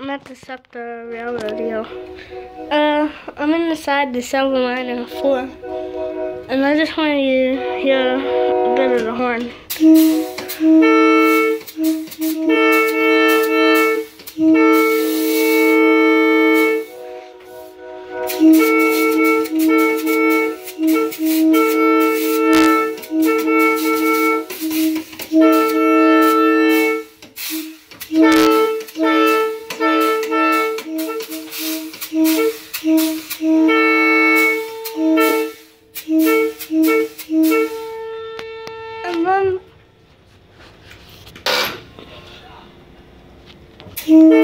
I'm at the Scepter Railroad, yo. Uh, I'm inside the Silver Miner 4, and I just wanted you to hear a bit of the horn. Yeah. you.